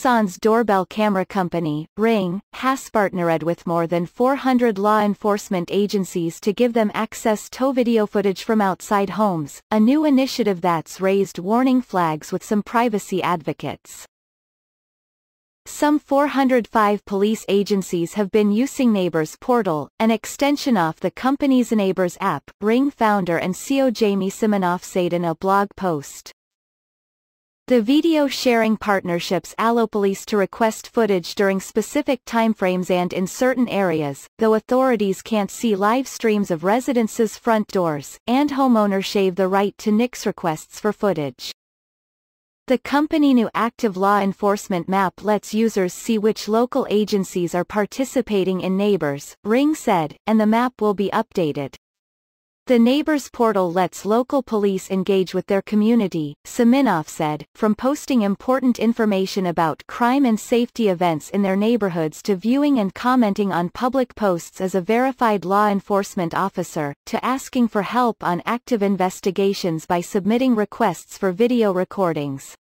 Amazon's doorbell camera company, Ring, has partnered with more than 400 law enforcement agencies to give them access to video footage from outside homes, a new initiative that's raised warning flags with some privacy advocates. Some 405 police agencies have been using Neighbors Portal, an extension of the company's Neighbors app, Ring founder and CEO Jamie Siminoff said in a blog post. The video sharing partnerships allow police to request footage during specific timeframes and in certain areas, though authorities can't see live streams of residences' front doors, and homeowners shave the right to nix requests for footage. The company new active law enforcement map lets users see which local agencies are participating in Neighbors, Ring said, and the map will be updated. The Neighbors portal lets local police engage with their community, Siminoff said, from posting important information about crime and safety events in their neighborhoods to viewing and commenting on public posts as a verified law enforcement officer, to asking for help on active investigations by submitting requests for video recordings.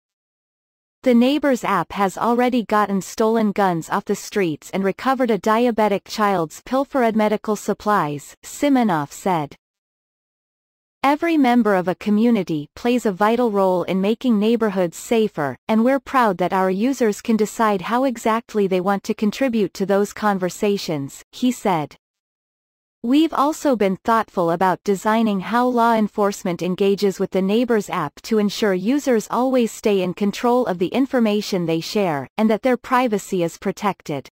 The Neighbors app has already gotten stolen guns off the streets and recovered a diabetic child's pilfered medical supplies, Siminoff said. Every member of a community plays a vital role in making neighborhoods safer, and we're proud that our users can decide how exactly they want to contribute to those conversations, he said. We've also been thoughtful about designing how law enforcement engages with the Neighbors app to ensure users always stay in control of the information they share, and that their privacy is protected.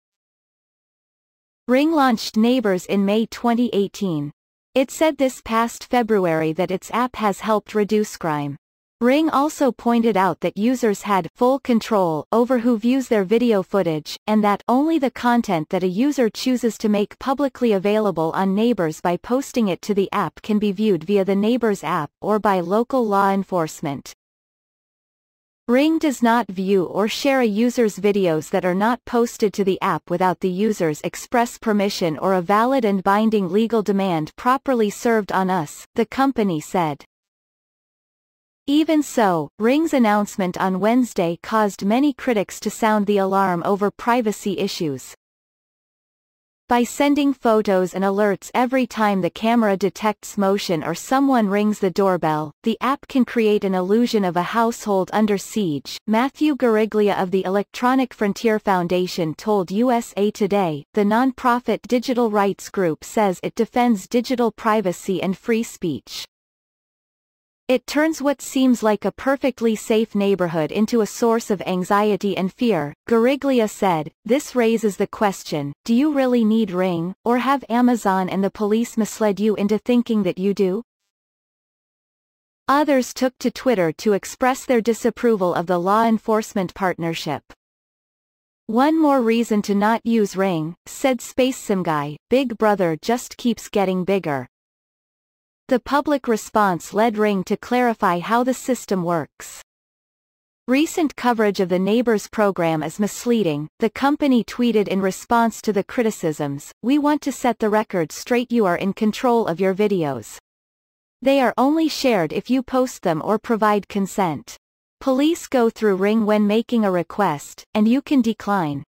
Ring launched Neighbors in May 2018. It said this past February that its app has helped reduce crime. Ring also pointed out that users had full control over who views their video footage, and that only the content that a user chooses to make publicly available on Neighbors by posting it to the app can be viewed via the Neighbors app or by local law enforcement. Ring does not view or share a user's videos that are not posted to the app without the user's express permission or a valid and binding legal demand properly served on us, the company said. Even so, Ring's announcement on Wednesday caused many critics to sound the alarm over privacy issues. By sending photos and alerts every time the camera detects motion or someone rings the doorbell, the app can create an illusion of a household under siege, Matthew Guariglia of the Electronic Frontier Foundation told USA Today. The nonprofit digital rights group says it defends digital privacy and free speech. It turns what seems like a perfectly safe neighborhood into a source of anxiety and fear, Guariglia said. This raises the question, do you really need Ring, or have Amazon and the police misled you into thinking that you do? Others took to Twitter to express their disapproval of the law enforcement partnership. One more reason to not use Ring, said Space Sim Guy, Big Brother just keeps getting bigger. The public response led Ring to clarify how the system works. Recent coverage of the Neighbors program is misleading, the company tweeted in response to the criticisms, we want to set the record straight you are in control of your videos. They are only shared if you post them or provide consent. Police go through Ring when making a request, and you can decline.